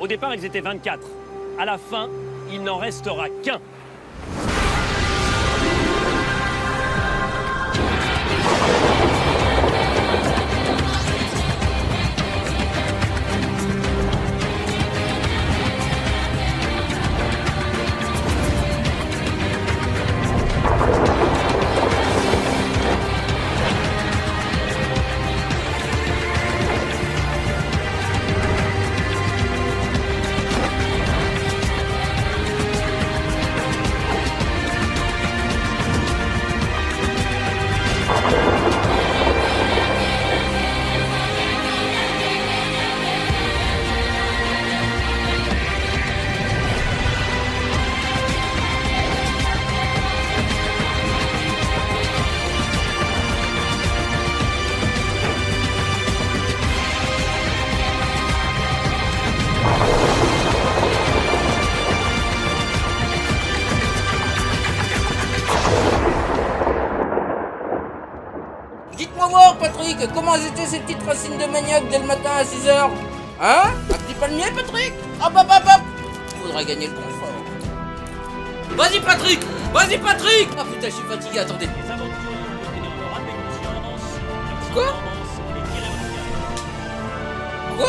Au départ, ils étaient 24. À la fin, il n'en restera qu'un. Patrick, comment étaient ces petites racines de manioc dès le matin à 6h Hein Un petit palmier, Patrick Hop, hop, hop, hop Faudra gagner le confort. Vas-y, Patrick Vas-y, Patrick Ah putain, je suis fatigué, attendez. Quoi Quoi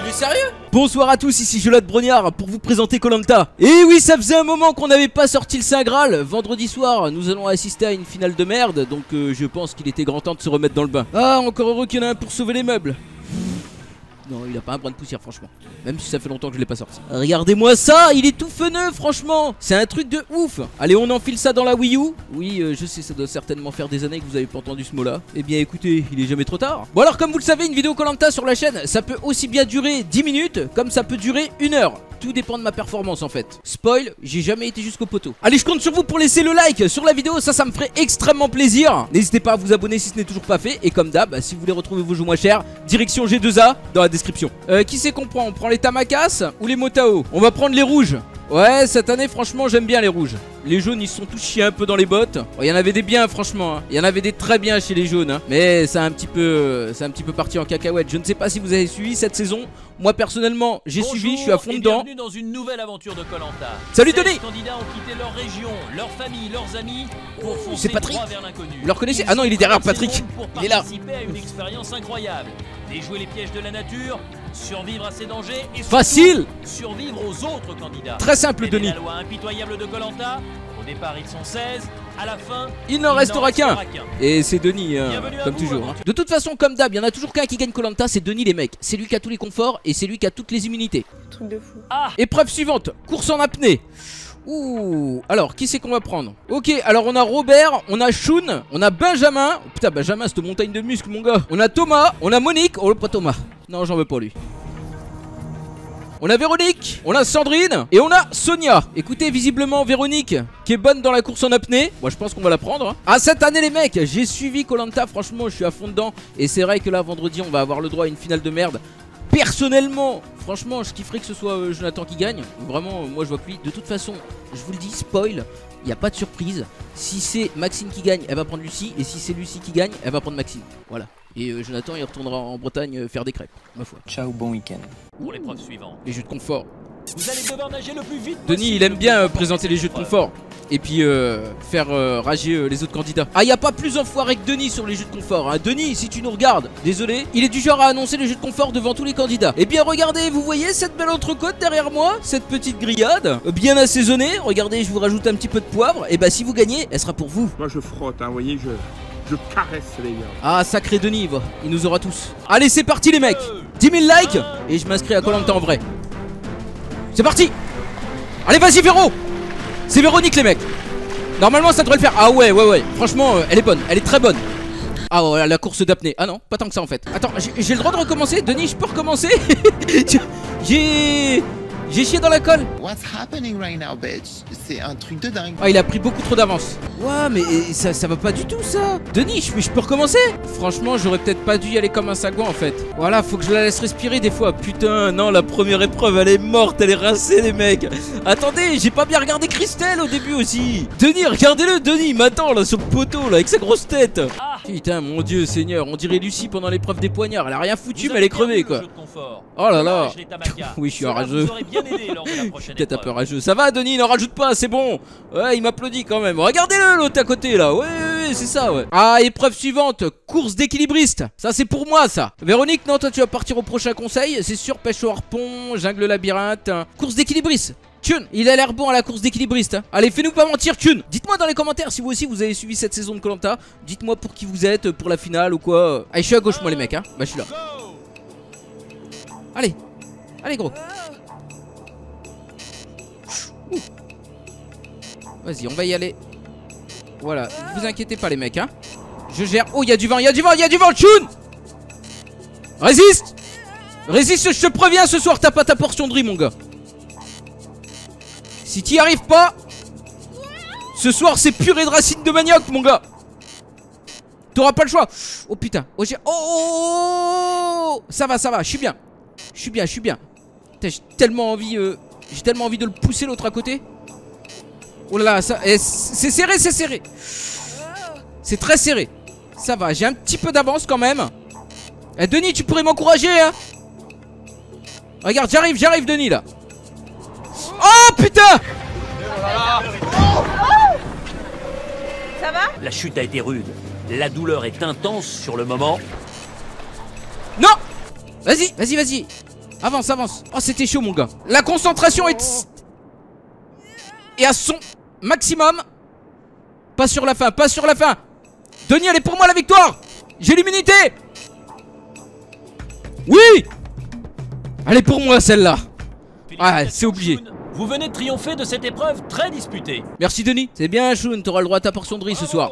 Il est sérieux Bonsoir à tous, ici Jolade Brognard pour vous présenter Colanta. Et oui, ça faisait un moment qu'on n'avait pas sorti le Saint Graal. Vendredi soir, nous allons assister à une finale de merde, donc euh, je pense qu'il était grand temps de se remettre dans le bain. Ah, encore heureux qu'il y en a un pour sauver les meubles. Non, il a pas un brin de poussière, franchement. Même si ça fait longtemps que je l'ai pas sorti. Regardez-moi ça, il est tout feneux, franchement. C'est un truc de ouf. Allez, on enfile ça dans la Wii U. Oui, euh, je sais, ça doit certainement faire des années que vous avez pas entendu ce mot-là. Eh bien, écoutez, il est jamais trop tard. Bon, alors, comme vous le savez, une vidéo Colanta sur la chaîne, ça peut aussi bien durer 10 minutes comme ça peut durer une heure. Tout dépend de ma performance en fait. Spoil, j'ai jamais été jusqu'au poteau. Allez, je compte sur vous pour laisser le like sur la vidéo, ça, ça me ferait extrêmement plaisir. N'hésitez pas à vous abonner si ce n'est toujours pas fait. Et comme d'hab, si vous voulez retrouver vos jeux moins chers, direction G2A dans la description. Euh, qui c'est qu'on prend? On prend les Tamakas ou les Motao? On va prendre les rouges. Ouais, cette année, franchement, j'aime bien les rouges. Les jaunes, ils se sont tous chiés un peu dans les bottes. Oh, Il y en avait des biens, franchement. hein. Il y en avait des très bien chez les jaunes. hein. Mais c'est un petit peu, c'est un petit peu parti en cacahuète. Je ne sais pas si vous avez suivi cette saison. Moi, personnellement, j'ai suivi. Je suis à fond et dedans. Bienvenue dans une nouvelle aventure de Colanta. Salut, Denis Les candidats ont quitté leur région, leur famille, leurs amis pour foncer c'est Patrick? vers l'inconnu. Ah non, il est derrière Patrick. Pour Il est là. à une expérience incroyable. Déjouer les pièges de la nature, survivre à ses dangers et surtout, Facile survivre aux autres candidats. Très simple, Denis. la loi impitoyable de Colanta. Au départ, ils sont 16. À la fin, Il n'en restera qu'un. Et c'est Denis, hein, Bienvenue à comme vous, toujours. hein. aventure- De toute façon, comme d'hab, il y en a toujours qu'un qui gagne Colanta, c'est Denis les mecs. C'est lui qui a tous les conforts et c'est lui qui a toutes les immunités. Truc de fou. Ah Épreuve suivante, course en apnée. Ouh, alors qui c'est qu'on va prendre? Ok, alors on a Robert, on a Shun, on a Benjamin. Oh, putain, Benjamin, cette montagne de muscles, mon gars. On a Thomas, on a Monique. Oh, pas Thomas. Non, j'en veux pas lui. On a Véronique, on a Sandrine et on a Sonia. Écoutez, visiblement Véronique qui est bonne dans la course en apnée. Moi, je pense qu'on va la prendre. hein. Ah, cette année, les mecs, j'ai suivi Colanta. Franchement, je suis à fond dedans. Et c'est vrai que là, vendredi, on va avoir le droit à une finale de merde. Personnellement, franchement, je kifferais que ce soit euh, Jonathan qui gagne. Vraiment, euh, moi, je vois que lui. De toute façon, je vous le dis, spoil. Il n'y a pas de surprise. Si c'est Maxime qui gagne, elle va prendre Lucie. Et si c'est Lucie qui gagne, elle va prendre Maxime. Voilà. Et euh, Jonathan, il retournera en Bretagne euh, faire des crêpes, ma foi. Ciao, bon week-end. Pour l'épreuve suivante. Les jeux de confort. Vous allez devoir nager le plus vite Denis, il aime bien euh, présenter les jeux de confort. Et puis euh, faire euh, rager euh, les autres candidats. Ah, y a pas plus enfoiré que Denis sur les jeux de confort. Hein. Denis, si tu nous regardes, désolé, il est du genre à annoncer les jeux de confort devant tous les candidats. Eh bien, regardez, vous voyez cette belle entrecôte derrière moi Cette petite grillade, bien assaisonnée. Regardez, je vous rajoute un petit peu de poivre. Et bah, si vous gagnez, elle sera pour vous. Moi je frotte, hein, vous voyez, je, je caresse les gars. Ah, sacré Denis, va. il nous aura tous. Allez, c'est parti, les mecs 10 000 likes et je m'inscris à Colanta en vrai. C'est parti Allez, vas-y, Véro C'est Véronique, les mecs Normalement, ça devrait le faire. Ah ouais, ouais, ouais. Franchement, euh, elle est bonne, elle est très bonne. Ah ouais, la course d'apnée. Ah non, pas tant que ça en fait. Attends, j'ai le droit de recommencer? Denis, je peux recommencer? J'ai. J'ai chié dans la colle. What's happening right now, bitch? C'est un truc de dingue. Ah, il a pris beaucoup trop d'avance. Ouais, mais ça, ça va pas du tout ça. Denis, je, je peux recommencer? Franchement, j'aurais peut-être pas dû y aller comme un sagouin en fait. Voilà, faut que je la laisse respirer des fois. Putain, non, la première épreuve, elle est morte, elle est rincée, les mecs. Attendez, j'ai pas bien regardé Christelle au début aussi. Denis, regardez-le, Denis, il m'attend là sur le poteau là avec sa grosse tête. Ah Putain, mon dieu, seigneur, on dirait Lucie pendant l'épreuve des poignards. Elle a rien foutu, mais elle est crevée quoi. Oh là là. Oui, je suis Cela rageux. Peut-être un peu rageux. Ça va, Denis, n'en rajoute pas, c'est bon. Ouais, il m'applaudit quand même. Regardez-le, l'autre à côté là. Ouais, ouais, ouais, c'est ça, ouais. Ah, épreuve suivante course d'équilibriste. Ça, c'est pour moi, ça. Véronique, non, toi, tu vas partir au prochain conseil. C'est sûr, pêche au harpon, jungle labyrinthe. hein. Course d'équilibriste. Thune, il a l'air bon à la course d'équilibriste. hein. Allez, fais-nous pas mentir, Thune. Dites-moi dans les commentaires si vous aussi vous avez suivi cette saison de Colanta. Dites-moi pour qui vous êtes, pour la finale ou quoi. Allez, je suis à gauche, moi, les mecs. Hein. Bah, je suis là. Allez, allez, gros. Vas-y, on va y aller. Voilà, vous inquiétez pas, les mecs. Hein. Je gère. Oh, il y a du vent, il y a du vent, il y a du vent, Chun Résiste Résiste, je te préviens, ce soir, t'as pas ta portion de riz, mon gars. Si t'y arrives pas, ce soir, c'est purée de racines de manioc, mon gars. T'auras pas le choix. Oh putain. Oh, j'ai- oh, oh, oh. Ça va, ça va, je suis bien. Je suis bien, je suis bien. J'ai tellement envie, euh, j'ai tellement envie de le pousser l'autre à côté. Oh là là, eh, c'est serré, c'est serré. C'est très serré. Ça va, j'ai un petit peu d'avance quand même. Eh Denis, tu pourrais m'encourager, hein Regarde, j'arrive, j'arrive, Denis là. Oh putain La chute a été rude. La douleur est intense sur le moment. Non Vas-y, vas-y, vas-y. Avance, avance. Oh, c'était chaud, mon gars. La concentration est... Et à son maximum. Pas sur la fin, pas sur la fin. Denis, elle est pour moi la victoire. J'ai l'immunité. Oui Elle est pour moi, celle-là. Ah, c'est obligé. Vous venez de triompher de cette épreuve très disputée. Merci, Denis. C'est bien, Shun. T'auras le droit à ta portion de riz ce soir.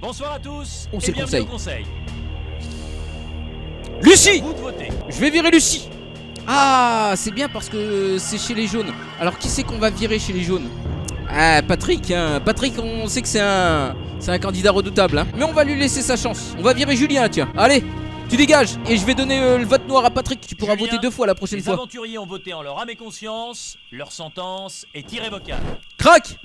Bonsoir à tous. Oh, et c'est le conseil. Lucie Vous de voter. Je vais virer Lucie. Ah, c'est bien parce que c'est chez les jaunes. Alors qui c'est qu'on va virer chez les jaunes Ah, Patrick. Hein. Patrick, on sait que c'est un, c'est un candidat redoutable. Hein. Mais on va lui laisser sa chance. On va virer Julien, tiens. Allez, tu dégages. Et je vais donner euh, le vote noir à Patrick. Tu pourras Julien, voter deux fois la prochaine Les fois. aventuriers ont voté en leur âme et conscience. Leur sentence est irrévocable. Crac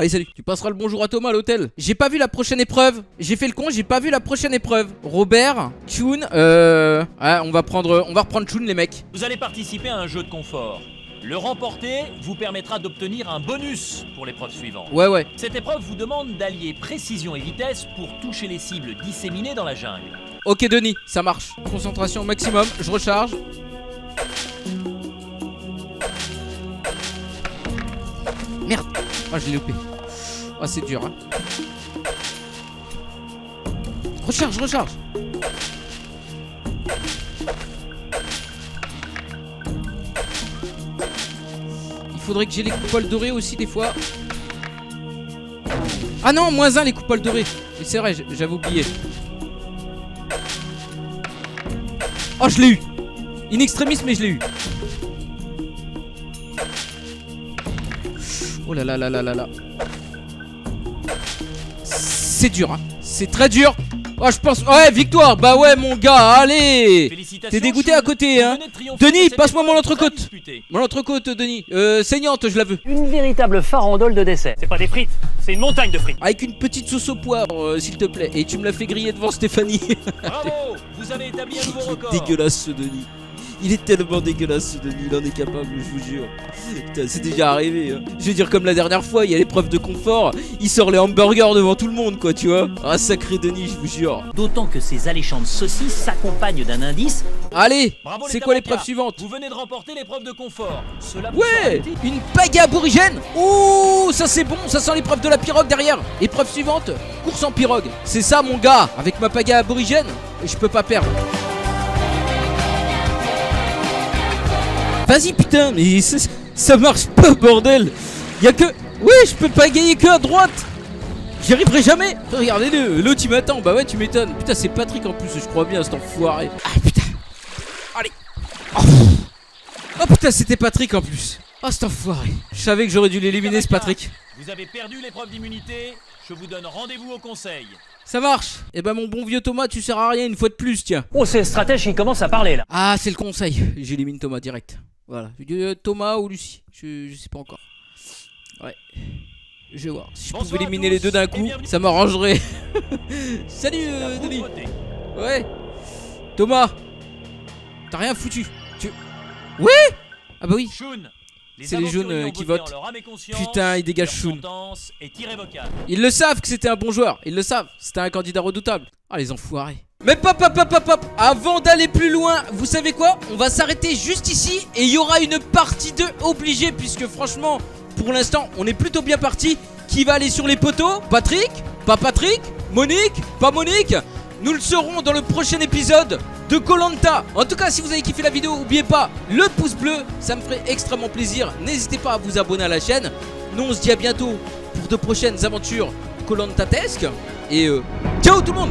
Allez salut, tu passeras le bonjour à Thomas à l'hôtel. J'ai pas vu la prochaine épreuve. J'ai fait le con, j'ai pas vu la prochaine épreuve. Robert, Chun, euh... Ouais, on va prendre... On va reprendre Chun les mecs. Vous allez participer à un jeu de confort. Le remporter vous permettra d'obtenir un bonus pour l'épreuve suivante. Ouais ouais. Cette épreuve vous demande d'allier précision et vitesse pour toucher les cibles disséminées dans la jungle. Ok Denis, ça marche. Concentration maximum, je recharge. Merde Ah je l'ai loupé. Ah c'est dur hein. Recharge, recharge Il faudrait que j'ai les coupoles dorées aussi des fois. Ah non, moins un les coupoles dorées. C'est vrai, j'avais oublié. Je l'ai eu. In extremis, mais je l'ai eu. Oh là là là là là là. C'est dur, hein. C'est très dur Oh, je pense... Ouais, victoire Bah ouais, mon gars, allez Félicitations. T'es dégoûté à côté, hein Denis, passe-moi mon entrecôte. Mon entrecôte, Denis. Euh, saignante, je la veux. Une véritable farandole de dessert. C'est pas des frites, c'est une montagne de frites. Avec une petite sauce au poivre, euh, s'il te plaît. Et tu me l'as fait griller devant Stéphanie. Bravo Vous avez établi un nouveau record. dégueulasse ce Denis. Il est tellement dégueulasse ce Denis, il en est capable, je vous jure. Putain, c'est déjà arrivé. hein. Je veux dire, comme la dernière fois, il y a l'épreuve de confort, il sort les hamburgers devant tout le monde, quoi, tu vois. Ah, sacré Denis, je vous jure. D'autant que ces alléchantes saucisses s'accompagnent d'un indice. Allez, c'est quoi l'épreuve suivante Vous venez de remporter l'épreuve de confort. Cela Ouais. Une pagaie aborigène Oh, ça c'est bon, ça sent l'épreuve de la pirogue derrière. Épreuve suivante, course en pirogue. C'est ça, mon gars, avec ma pagaie aborigène, je peux pas perdre. Vas-y putain, mais ça, ça marche pas bordel. Y'a que... Ouais, je peux pas gagner que à droite. J'y arriverai jamais. Regardez-le, l'autre il m'attend, bah ouais tu m'étonnes. Putain c'est Patrick en plus, je crois bien cet enfoiré. Ah putain. Allez. Oh, Oh, putain c'était Patrick en plus. Oh cet enfoiré. Je savais que j'aurais dû l'éliminer ce Patrick. Vous avez perdu l'épreuve d'immunité. Je vous donne rendez-vous au conseil. Ça marche. Eh ben mon bon vieux Thomas tu sers à rien une fois de plus tiens. Oh, c'est le stratège qui commence à parler là? Ah c'est le conseil. J'élimine Thomas direct Voilà Euh, Thomas ou Lucie je, je sais pas encore Ouais Je vais voir. Si je pouvais éliminer les deux d'un coup, ça m'arrangerait. Salut euh, Denis. Ouais. Thomas. T'as rien foutu. Tu. Ouais Ah bah oui. C'est les jaunes, euh, qui votent. Putain, ils dégagent Shun. Ils le savent que c'était un bon joueur. Ils le savent. C'était un candidat redoutable. Ah les enfoirés. Mais pop pop pop pop pop Avant d'aller plus loin, vous savez quoi? On va s'arrêter juste ici et il y aura une partie 2 obligée puisque franchement, pour l'instant, on est plutôt bien parti. Qui va aller sur les poteaux? Patrick? Pas Patrick? Monique? Pas Monique? Nous le saurons dans le prochain épisode de Colanta. En tout cas, si vous avez kiffé la vidéo, n'oubliez pas le pouce bleu, ça me ferait extrêmement plaisir. N'hésitez pas à vous abonner à la chaîne. Nous, on se dit à bientôt pour de prochaines aventures Colantatesques. Et euh, ciao tout le monde